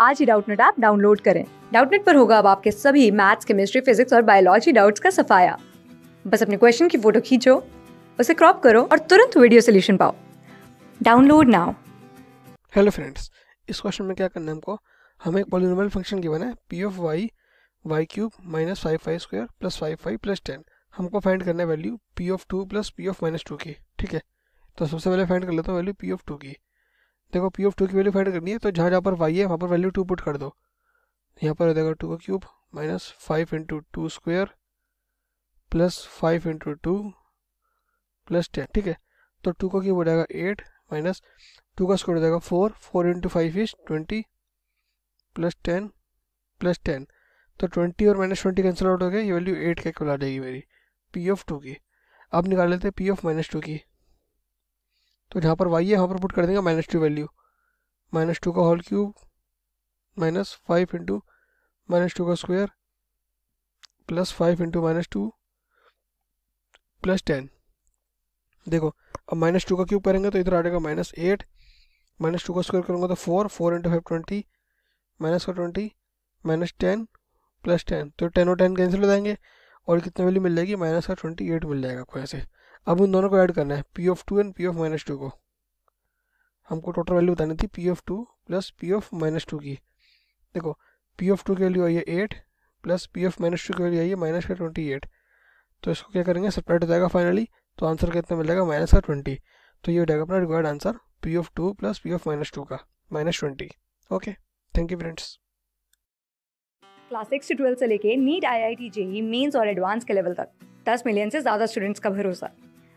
आज ही Doubtnut app download करें। डाउटनेट पर होगा अब आपके सभी मैथ्स, केमिस्ट्री, फिजिक्स और बायोलॉजी डाउट्स का सफाया। बस अपने क्वेश्चन की फ़ोटो खींचो, उसे क्रॉप करो और तुरंत वीडियो सोल्यूशन पाओ। Download now. हेलो फ्रेंड्स, इस क्वेश्चन में क्या करना है हमको? हमें एक पॉलिनोमियल फ़ंक्शन गिवन है P of Y Y cube minus five five square plus five five plus ten हमको फाइंड करना है value P of two plus P of minus two की, ठीक है? तो सबसे पहले फाइंड कर लेता हूँ वैल्यू पी ऑफ़ टू की। देखो पी ऑफ़ टू की वैल्यू फाइंड करनी है तो जहाँ जहाँ पर वाई है, वहाँ पर वैल्यू टू पुट कर दो। यहाँ पर हो जाएगा टू का cube minus five into two square plus five into two plus ten ठीक है? तो टू का क्यूब हो जाएगा एट माइनस टू का स्क्वायर हो जाएगा four four into five is twenty plus ten plus ten तो ट्वेंटी और माइनस ट्वेंटी कैंसिल आउट हो गया ये वैल्यू एट के इक्वल आ जाएगी मेरी पी ऑफ़ टू की। अब निकाल लेते हैं पी ऑफ़ माइनस टू की। तो जहाँ पर वाई है, वहाँ पर पुट कर देंगे minus two value minus two का whole cube minus five into minus two का square plus five into minus two plus ten देखो, अब माइनस टू का क्यूब करेंगे तो इधर आ जाएगा माइनस एट माइनस टू का स्क्वायर करूँगा तो four four into five twenty minus का twenty minus ten plus ten तो टेन और टेन कैंसिल हो जाएँगे और कितने वैल्यू मिल जाएगी? माइनस का ट्वेंटी एट मिल जाएगा आपको ऐसे. अब उन दोनों को ऐड करना है P of two and P of minus two को। हमको टोटल वैल्यू बतानी थी P of two plus P of minus two की। देखो पी ऑफ़ टू की वैल्यू आई है eight plus P of minus two की वैल्यू आई है माइनस का ट्वेंटी एट तो इसको क्या करेंगे? सेपरेट हो जाएगा फाइनली तो आंसर कितना मिल जाएगा माइनस का ट्वेंटी तो ये हो जाएगा अपना required answer P of two plus P of minus two का minus twenty okay thank you friends class six से ट्वेल्थ से लेके NEET I I T JEE mains और एडवांस के लेवल तक। दस मिलियन से ज़्यादा स्टूडेंट्स का भरोसा।